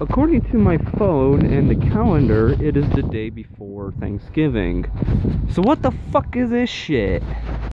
According to my phone and the calendar, it is the day before Thanksgiving. So what the fuck is this shit?